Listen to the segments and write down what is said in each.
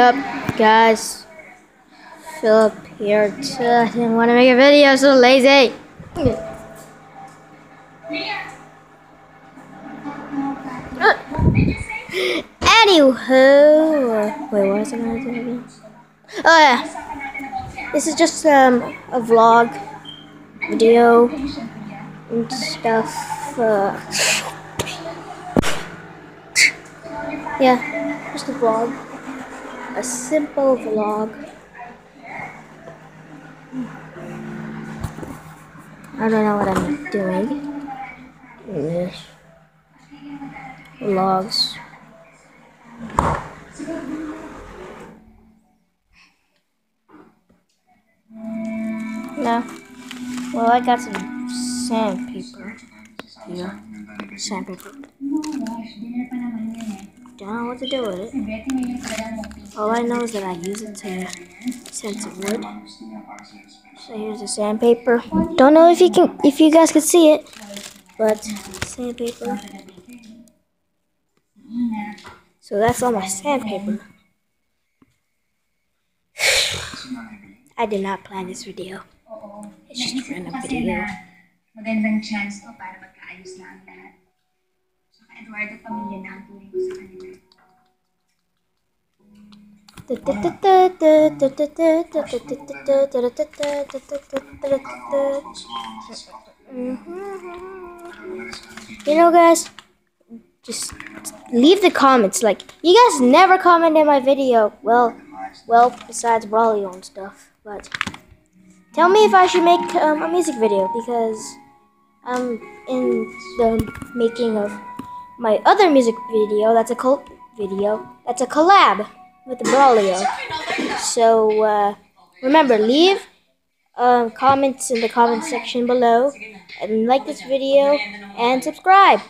up, guys? Philip here. To, I didn't want to make a video, so lazy. Anywho, wait, what was I gonna do again? Oh yeah, this is just um a vlog video and stuff. Uh, yeah, just a vlog, a simple vlog. I don't know what I'm doing. English vlogs. No. Well, I got some sandpaper here. Sandpaper. Don't know what to do with it. All I know is that I use it to sand some wood. So here's the sandpaper. Don't know if you can, if you guys can see it, but sandpaper. So that's all my sandpaper. I did not plan this video. It's just a random video. magandang chance to para magkaayos lahat. Eduardo pamilya na ang ko sa kanila. You know, guys, just leave the comments. Like, you guys never comment in my video. Well, well, besides Braulio and stuff. But tell me if I should make um, a music video because I'm in the making of my other music video. That's a col- video. That's a collab with Braulio. So uh, remember, leave um, comments in the comment section below, and like this video, and subscribe.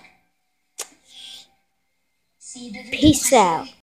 Peace out.